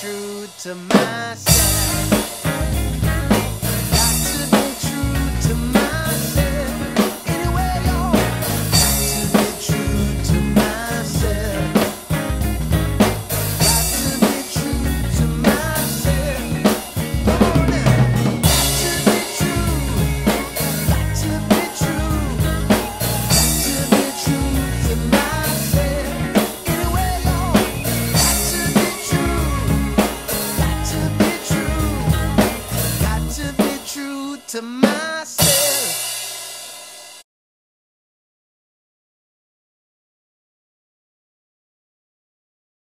true to myself.